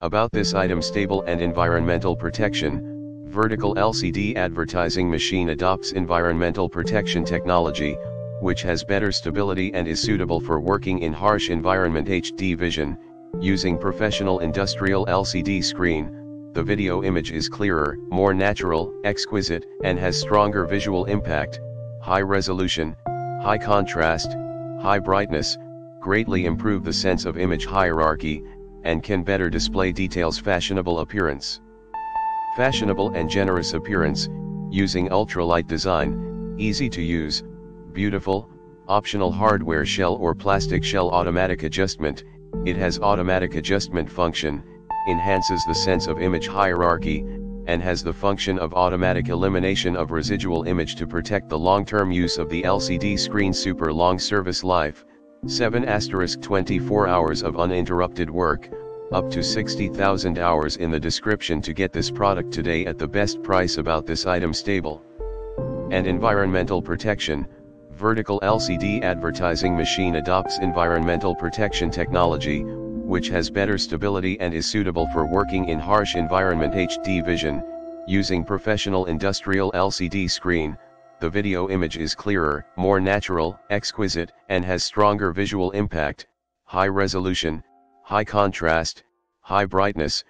About this item stable and environmental protection, vertical LCD advertising machine adopts environmental protection technology, which has better stability and is suitable for working in harsh environment HD vision, using professional industrial LCD screen, the video image is clearer, more natural, exquisite, and has stronger visual impact, high resolution, high contrast, high brightness, greatly improve the sense of image hierarchy, and can better display details. Fashionable appearance. Fashionable and generous appearance, using ultralight design, easy to use, beautiful, optional hardware shell or plastic shell automatic adjustment, it has automatic adjustment function, enhances the sense of image hierarchy, and has the function of automatic elimination of residual image to protect the long-term use of the LCD screen. Super long service life, 7 asterisk 24 hours of uninterrupted work, up to 60,000 hours in the description to get this product today at the best price about this item stable. And environmental protection, vertical LCD advertising machine adopts environmental protection technology, which has better stability and is suitable for working in harsh environment HD vision, using professional industrial LCD screen, the video image is clearer, more natural, exquisite, and has stronger visual impact, high resolution, high contrast, high brightness,